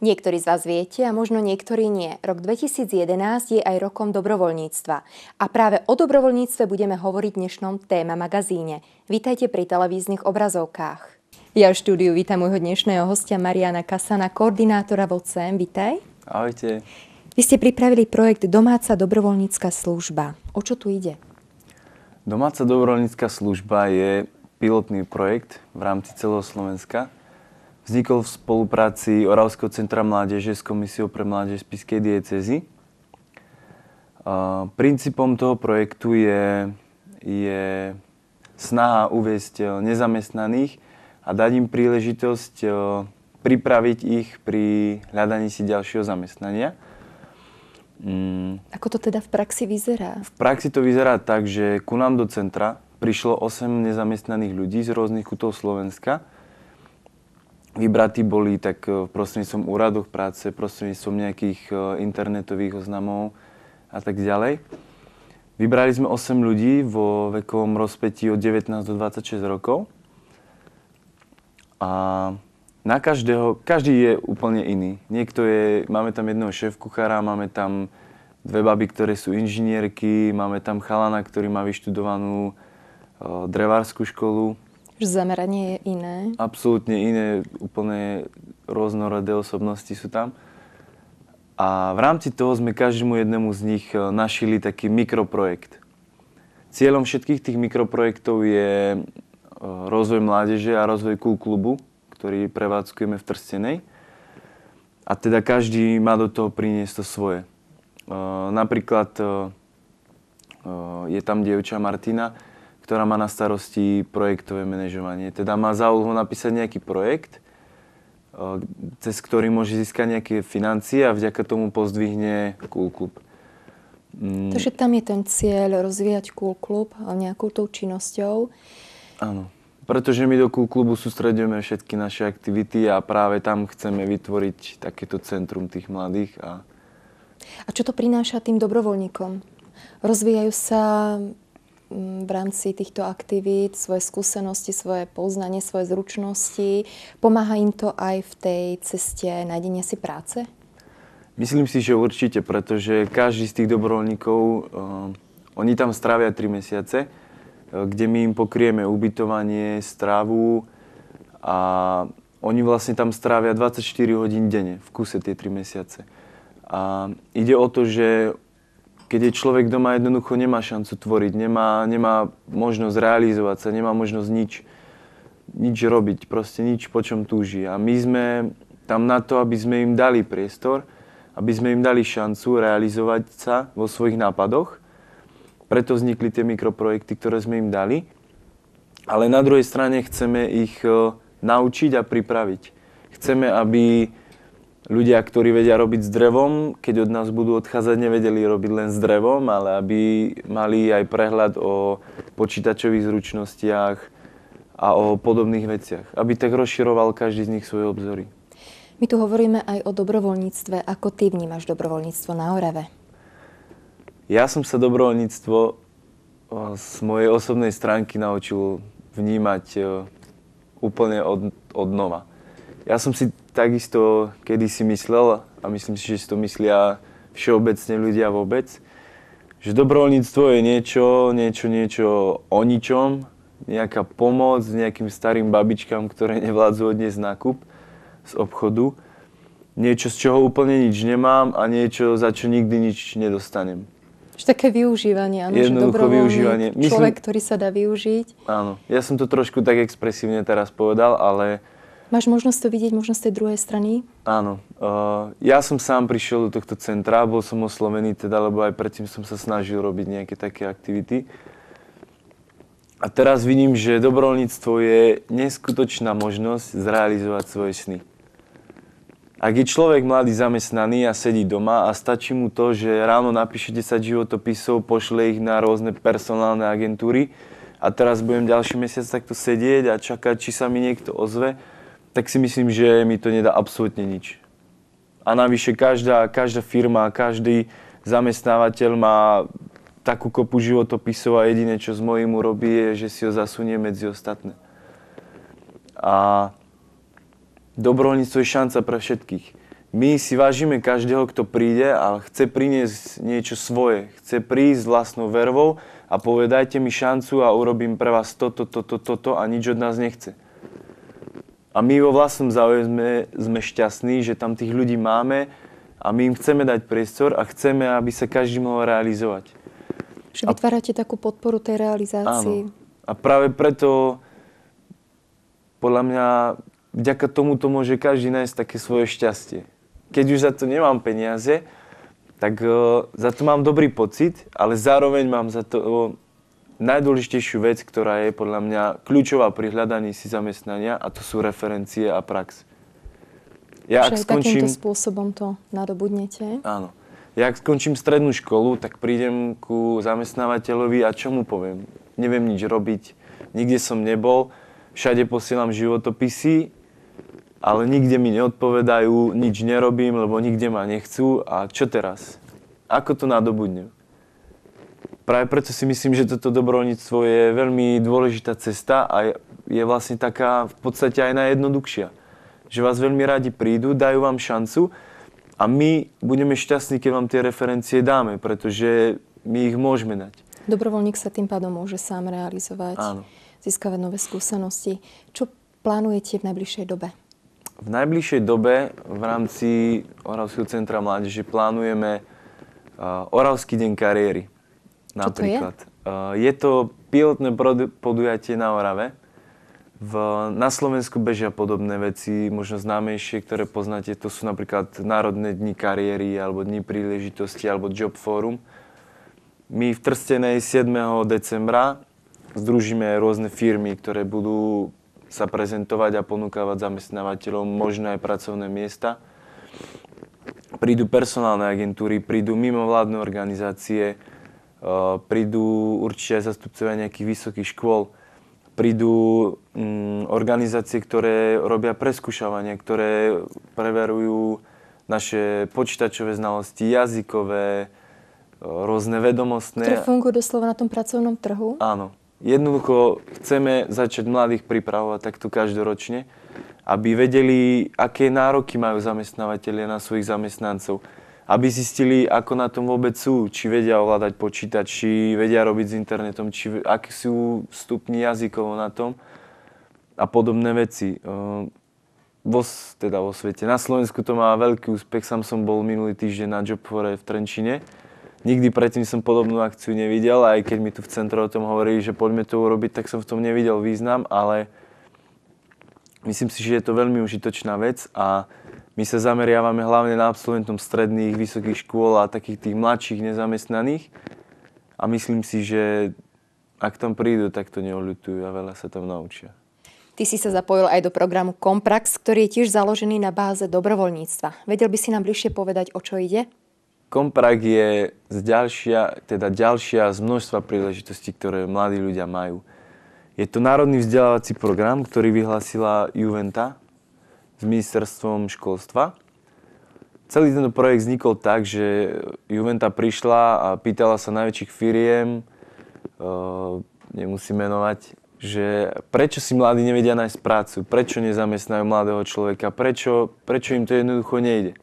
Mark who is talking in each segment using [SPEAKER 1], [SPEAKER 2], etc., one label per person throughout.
[SPEAKER 1] Niektorí z vás viete a možno niektorí nie. Rok 2011 je aj rokom dobrovoľníctva. A práve o dobrovoľníctve budeme hovoriť v dnešnom téma magazíne. Vítajte pri televíznych obrazovkách. Ja v štúdiu vítam môjho dnešného hostia Mariana Kasana, koordinátora VOCM. Vítaj.
[SPEAKER 2] Ahojte.
[SPEAKER 1] Vy ste pripravili projekt Domáca dobrovoľnícka služba. O čo tu ide?
[SPEAKER 2] Domáca dobrovoľnícka služba je pilotný projekt v rámci celého Slovenska Vznikol v spolupráci Oravského centra mládeže s Komisiou pre mládež Spiskej diecezy. Princípom toho projektu je, je snaha uviesť e, nezamestnaných a dať im príležitosť e, pripraviť ich pri hľadaní si ďalšieho zamestnania.
[SPEAKER 1] Mm. Ako to teda v praxi vyzerá?
[SPEAKER 2] V praxi to vyzerá tak, že ku nám do centra prišlo 8 nezamestnaných ľudí z rôznych kútov Slovenska vybratí boli tak e, prostredníctvom úradoch práce, prostredníctvom nejakých e, internetových oznamov a tak ďalej. Vybrali sme 8 ľudí vo vekovom rozpetí od 19 do 26 rokov. A na každého, každý je úplne iný. Niekto je, máme tam jedného šéf kuchára, máme tam dve baby, ktoré sú inžinierky, máme tam chalana, ktorý má vyštudovanú e, drevárskú školu,
[SPEAKER 1] že zameranie je iné?
[SPEAKER 2] Absolútne iné, úplne rôznorodé osobnosti sú tam. A v rámci toho sme každému jednému z nich e, našili taký mikroprojekt. Cieľom všetkých tých mikroprojektov je e, rozvoj mládeže a rozvoj cool klubu, ktorý prevádzkujeme v Trstenej. A teda každý má do toho priniesť to svoje. E, napríklad je tam dievča Martina, ktorá má na starosti projektové manažovanie. Teda má za úlohu napísať nejaký projekt, cez ktorý môže získať nejaké financie a vďaka tomu pozdvihne Cool Club.
[SPEAKER 1] Mm. Takže tam je ten cieľ rozvíjať Cool Club nejakou tou činnosťou.
[SPEAKER 2] Áno. Pretože my do Cool Clubu sústredujeme všetky naše aktivity a práve tam chceme vytvoriť takéto centrum tých mladých. A,
[SPEAKER 1] a čo to prináša tým dobrovoľníkom? Rozvíjajú sa v rámci týchto aktivít svoje skúsenosti, svoje poznanie, svoje zručnosti. Pomáha im to aj v tej ceste nájdenia si práce?
[SPEAKER 2] Myslím si, že určite, pretože každý z tých dobrovoľníkov, uh, oni tam strávia 3 mesiace, uh, kde my im pokrieme ubytovanie, stravu a oni vlastne tam strávia 24 hodín denne v kuse tie 3 mesiace. A ide o to, že keď je človek doma, jednoducho nemá šancu tvoriť, nemá, nemá možnosť realizovať sa, nemá možnosť nič, nič robiť, proste nič, po čom túži. A my sme tam na to, aby sme im dali priestor, aby sme im dali šancu realizovať sa vo svojich nápadoch. Preto vznikli tie mikroprojekty, ktoré sme im dali. Ale na druhej strane chceme ich e, naučiť a pripraviť. Chceme, aby ľudia, ktorí vedia robiť s drevom, keď od nás budú odchádzať, nevedeli robiť len s drevom, ale aby mali aj prehľad o počítačových zručnostiach a o podobných veciach. Aby tak rozširoval každý z nich svoje obzory.
[SPEAKER 1] My tu hovoríme aj o dobrovoľníctve. Ako ty vnímaš dobrovoľníctvo na Orave?
[SPEAKER 2] Ja som sa dobrovoľníctvo z mojej osobnej stránky naučil vnímať úplne od, od nova. Ja som si takisto kedysi myslel, a myslím si, že si to myslia všeobecne ľudia vôbec, že dobrovoľníctvo je niečo, niečo, niečo o ničom, nejaká pomoc nejakým starým babičkám, ktoré nevládzu odniesť nákup z obchodu. Niečo, z čoho úplne nič nemám a niečo, za čo nikdy nič nedostanem.
[SPEAKER 1] Že také využívanie, áno,
[SPEAKER 2] Jednoducho využívanie.
[SPEAKER 1] Myslím, človek, ktorý sa dá využiť.
[SPEAKER 2] Áno, ja som to trošku tak expresívne teraz povedal, ale
[SPEAKER 1] Máš možnosť to vidieť možno z tej druhej strany?
[SPEAKER 2] Áno. Uh, ja som sám prišiel do tohto centra, bol som oslovený teda, lebo aj predtým som sa snažil robiť nejaké také aktivity. A teraz vidím, že dobrovoľníctvo je neskutočná možnosť zrealizovať svoje sny. Ak je človek mladý zamestnaný a sedí doma a stačí mu to, že ráno napíše 10 životopisov, pošle ich na rôzne personálne agentúry a teraz budem ďalší mesiac takto sedieť a čakať, či sa mi niekto ozve, tak si myslím, že mi to nedá absolútne nič. A navyše každá, každá firma, každý zamestnávateľ má takú kopu životopisov a jediné, čo s mojím urobí, je, že si ho zasunie medzi ostatné. A dobrovoľníctvo je šanca pre všetkých. my si vážime každého, kto príde a chce priniesť niečo svoje. Chce prísť vlastnou vervou a povedajte mi šancu a urobím pre vás toto, toto, toto a nič od nás nechce. A my vo vlastnom záujme sme, sme šťastní, že tam tých ľudí máme a my im chceme dať priestor a chceme, aby sa každý mohol realizovať.
[SPEAKER 1] Že vytvárate a... takú podporu tej realizácii.
[SPEAKER 2] Áno. A práve preto podľa mňa vďaka tomuto môže každý nájsť také svoje šťastie keď už za to nemám peniaze, tak uh, za to mám dobrý pocit, ale zároveň mám za to uh, najdôležitejšiu vec, ktorá je podľa mňa kľúčová pri hľadaní si zamestnania a to sú referencie a prax.
[SPEAKER 1] Ja, ak skončím... takýmto spôsobom to nadobudnete?
[SPEAKER 2] Áno. Ja ak skončím strednú školu, tak prídem ku zamestnávateľovi a čo mu poviem? Neviem nič robiť, nikde som nebol, všade posielam životopisy ale nikde mi neodpovedajú, nič nerobím, lebo nikde ma nechcú a čo teraz? Ako to nadobudnem? Práve preto si myslím, že toto dobrovoľníctvo je veľmi dôležitá cesta a je vlastne taká v podstate aj najjednoduchšia. Že vás veľmi radi prídu, dajú vám šancu a my budeme šťastní, keď vám tie referencie dáme, pretože my ich môžeme dať.
[SPEAKER 1] Dobrovoľník sa tým pádom môže sám realizovať,
[SPEAKER 2] Áno.
[SPEAKER 1] získavať nové skúsenosti. Čo plánujete v najbližšej dobe?
[SPEAKER 2] V najbližšej dobe v rámci Oravského centra mládeže plánujeme uh, Oravský deň kariéry.
[SPEAKER 1] Napríklad.
[SPEAKER 2] Čo to je? Uh, je to pilotné podujatie na Orave. V, na Slovensku bežia podobné veci, možno známejšie, ktoré poznáte. To sú napríklad Národné dni kariéry, alebo Dni príležitosti, alebo Job Forum. My v Trstenej 7. decembra združíme rôzne firmy, ktoré budú sa prezentovať a ponúkavať zamestnávateľom možné aj pracovné miesta. Prídu personálne agentúry, prídu mimovládne organizácie, prídu určite aj zastupcovia nejakých vysokých škôl, prídu mm, organizácie, ktoré robia preskúšavanie, ktoré preverujú naše počítačové znalosti, jazykové, e, rôzne vedomostné.
[SPEAKER 1] Ktoré fungujú doslova na tom pracovnom trhu?
[SPEAKER 2] Áno. Jednoducho chceme začať mladých pripravovať takto každoročne, aby vedeli, aké nároky majú zamestnávateľia na svojich zamestnancov. Aby zistili, ako na tom vôbec sú, či vedia ovládať počítač, či vedia robiť s internetom, či aké sú stupni jazykovo na tom a podobné veci. Ehm, vo, teda vo svete. Na Slovensku to má veľký úspech. Sam som bol minulý týždeň na Jobfore v Trenčine Nikdy predtým som podobnú akciu nevidel, aj keď mi tu v centre o tom hovorili, že poďme to urobiť, tak som v tom nevidel význam, ale myslím si, že je to veľmi užitočná vec a my sa zameriavame hlavne na absolventom stredných, vysokých škôl a takých tých mladších nezamestnaných a myslím si, že ak tam prídu, tak to neoľutujú a veľa sa tam naučia.
[SPEAKER 1] Ty si sa zapojil aj do programu Komprax, ktorý je tiež založený na báze dobrovoľníctva. Vedel by si nám bližšie povedať, o čo ide?
[SPEAKER 2] Komprak je z ďalšia, teda ďalšia z množstva príležitostí, ktoré mladí ľudia majú. Je to národný vzdelávací program, ktorý vyhlásila Juventa s ministerstvom školstva. Celý tento projekt vznikol tak, že Juventa prišla a pýtala sa najväčších firiem, uh, nemusím menovať, že prečo si mladí nevedia nájsť prácu, prečo nezamestnajú mladého človeka, prečo, prečo im to jednoducho nejde.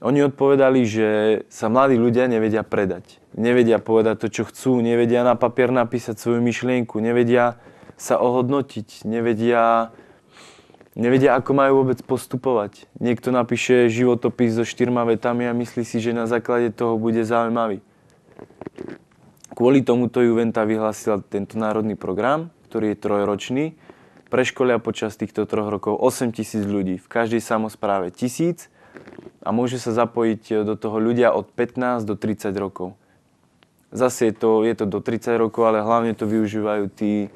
[SPEAKER 2] Oni odpovedali, že sa mladí ľudia nevedia predať. Nevedia povedať to, čo chcú, nevedia na papier napísať svoju myšlienku, nevedia sa ohodnotiť, nevedia, nevedia, ako majú vôbec postupovať. Niekto napíše životopis so štyrma vetami a myslí si, že na základe toho bude zaujímavý. Kvôli tomuto Juventa vyhlásila tento národný program, ktorý je trojročný. Preškolia počas týchto troch rokov 8 tisíc ľudí. V každej samozpráve tisíc a môže sa zapojiť e, do toho ľudia od 15 do 30 rokov. Zase je to, je to do 30 rokov, ale hlavne to využívajú tí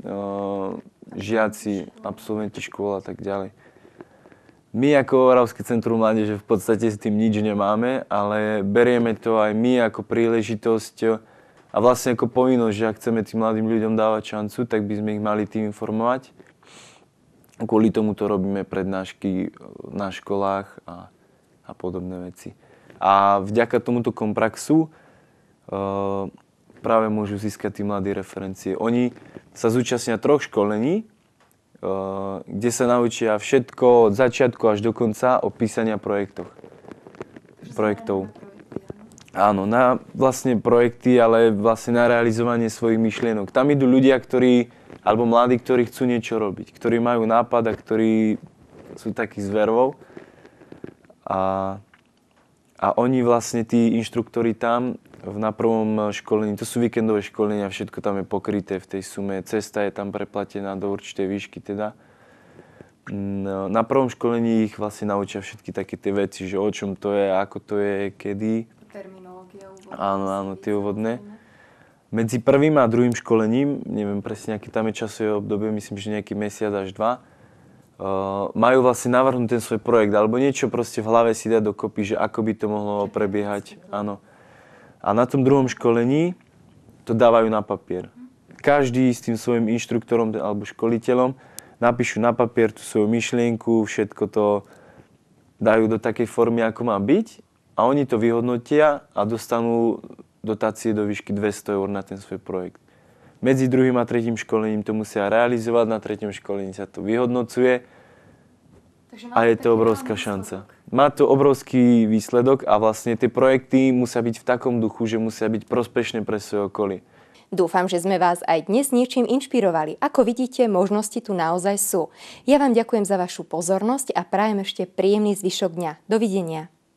[SPEAKER 2] uh, žiaci, absolventi škôl a tak ďalej. My ako Oravské centrum mládeže v podstate s tým nič nemáme, ale berieme to aj my ako príležitosť a vlastne ako povinnosť, že ak chceme tým mladým ľuďom dávať šancu, tak by sme ich mali tým informovať. Kvôli tomu to robíme prednášky na školách a a podobné veci. A vďaka tomuto kompraxu uh, práve môžu získať tí mladí referencie. Oni sa zúčastnia troch školení, kde sa naučia všetko od začiatku až do konca o písania projektoch. Projektov. Áno, na vlastne projekty, ale vlastne na realizovanie svojich myšlienok. Tam idú ľudia, ktorí, alebo mladí, ktorí chcú niečo robiť, ktorí majú nápad a ktorí sú takí zvervou. A, a oni vlastne, tí inštruktori tam, v, na prvom školení, to sú víkendové školenia, všetko tam je pokryté v tej sume, cesta je tam preplatená do určitej výšky teda. No, na prvom školení ich vlastne naučia všetky také tie veci, že o čom to je, ako to je, kedy
[SPEAKER 1] terminológia úvodná.
[SPEAKER 2] Áno, áno, tie úvodné. Medzi prvým a druhým školením, neviem presne, aký tam je časové obdobie, myslím, že nejaký mesiac až dva, majú vlastne navrhnúť ten svoj projekt, alebo niečo proste v hlave si dať dokopy, že ako by to mohlo prebiehať. Áno. A na tom druhom školení to dávajú na papier. Každý s tým svojim inštruktorom alebo školiteľom napíšu na papier tú svoju myšlienku, všetko to dajú do takej formy, ako má byť a oni to vyhodnotia a dostanú dotácie do výšky 200 eur na ten svoj projekt. Medzi druhým a tretím školením to musia realizovať, na treťom školení sa to vyhodnocuje a je to obrovská šanca. Má to obrovský výsledok a vlastne tie projekty musia byť v takom duchu, že musia byť prospešné pre svoje okolie.
[SPEAKER 1] Dúfam, že sme vás aj dnes niečím inšpirovali. Ako vidíte, možnosti tu naozaj sú. Ja vám ďakujem za vašu pozornosť a prajem ešte príjemný zvyšok dňa. Dovidenia.